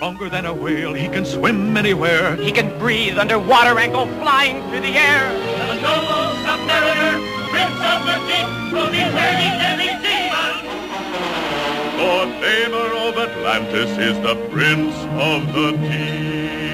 stronger than a whale. He can swim anywhere. He can breathe underwater and go flying through the air. The noble submariner, Prince of the Deep, will be ready every seaman. Lord Namor of Atlantis is the Prince of the Deep.